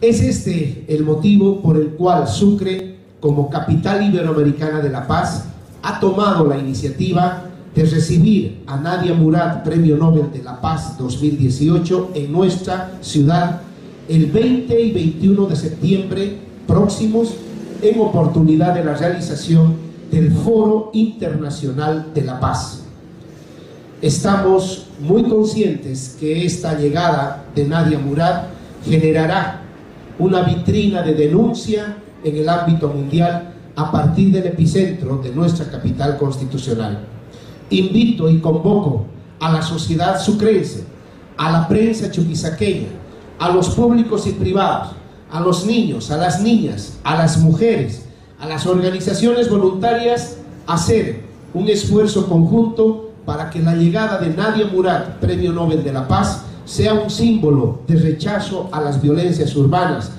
Es este el motivo por el cual Sucre, como capital iberoamericana de la paz, ha tomado la iniciativa de recibir a Nadia Murad, Premio Nobel de la Paz 2018, en nuestra ciudad el 20 y 21 de septiembre próximos en oportunidad de la realización del Foro Internacional de la Paz. Estamos muy conscientes que esta llegada de Nadia Murad generará una vitrina de denuncia en el ámbito mundial a partir del epicentro de nuestra capital constitucional. Invito y convoco a la sociedad sucrense, a la prensa chuquisaqueña, a los públicos y privados, a los niños, a las niñas, a las mujeres, a las organizaciones voluntarias, a hacer un esfuerzo conjunto para que la llegada de Nadia Murad, Premio Nobel de la Paz, sea un símbolo de rechazo a las violencias urbanas,